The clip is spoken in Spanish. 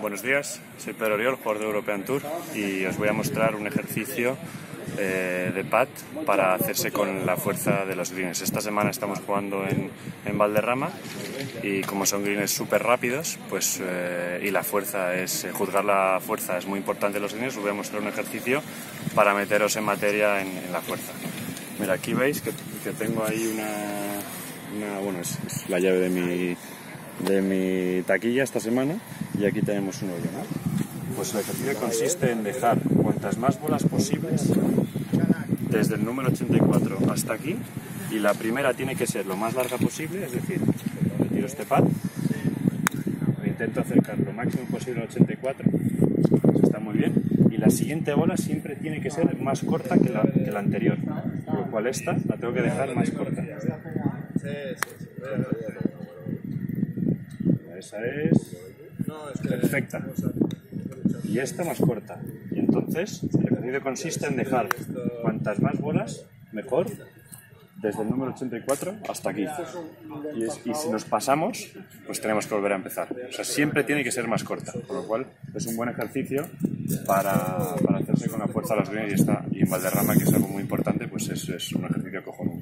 Buenos días, soy Pedro Oriol, jugador de European Tour y os voy a mostrar un ejercicio eh, de pad para hacerse con la fuerza de los greens. Esta semana estamos jugando en, en Valderrama y como son greens súper rápidos pues, eh, y la fuerza es, eh, juzgar la fuerza es muy importante en los greens, os voy a mostrar un ejercicio para meteros en materia en, la fuerza. Mira, aquí veis que, que tengo ahí una, una bueno, es, es la llave de mi, de mi taquilla esta semana y aquí tenemos un hoyo. ¿no? Pues el ejercicio consiste en dejar cuantas más bolas posibles desde el número 84 hasta aquí y la primera tiene que ser lo más larga posible, es decir, retiro este pad, intento acercar lo máximo posible al 84, eso está muy bien, y la siguiente bola siempre tiene que ser más corta que la, que la anterior, lo cual esta la tengo que dejar más corta. Esa es perfecta. Y esta más corta. Y entonces el ejercicio consiste en dejar cuantas más bolas, mejor, desde el número 84 hasta aquí. Y, es- y si nos pasamos, pues tenemos que volver a empezar. O sea, siempre tiene que ser más corta. Por lo cual es un buen ejercicio para, para hacerse con la fuerza a las greens y, está, y en Valderrama, que es algo muy importante, pues es, es un ejercicio cojonudo.